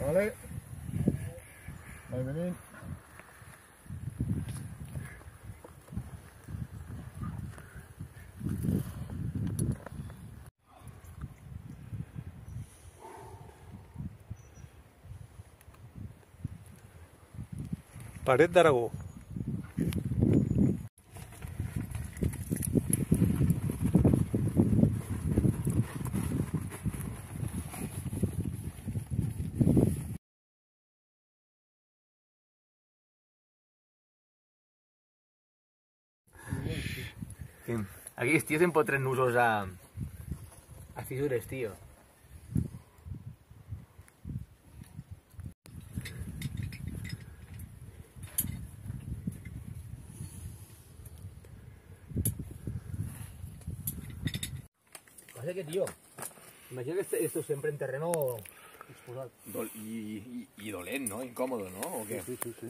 Allez. Allez, in. Pared de Aragó. d'Aragó. Aquí, tío, tiempo tres nusos a... a fisures, tío. Pasa que, tío, imagina que este- esto siempre en terreno exposat. Dol- i, i, I dolent, no? Incòmode, no? O què? Sí, sí, sí.